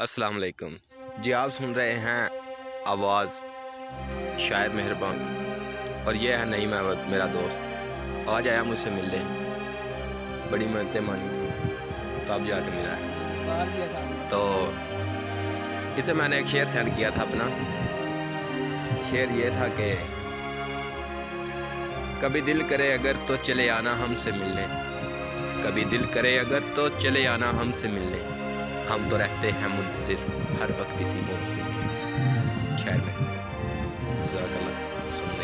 अस्सलाम वालेकुम। जी, आप सुन रहे हैं आवाज़ शायर मेहरबान। और यह है नईम अहमद, मेरा दोस्त। आज आया मुझसे मिलने। बड़ी मेहनतें मानी थी। तो अब जाकर मिला है। तो इसे मैंने एक शेर सेंड किया था अपना। शेर ये था कि, कभी दिल करे अगर तो चले आना हमसे मिलने। कभी दिल करे अगर तो चले आना हमसे मिलने। हम तो रहते हैं मुंतज़िर हर वक्त इसी मौत से। खैर में सुनने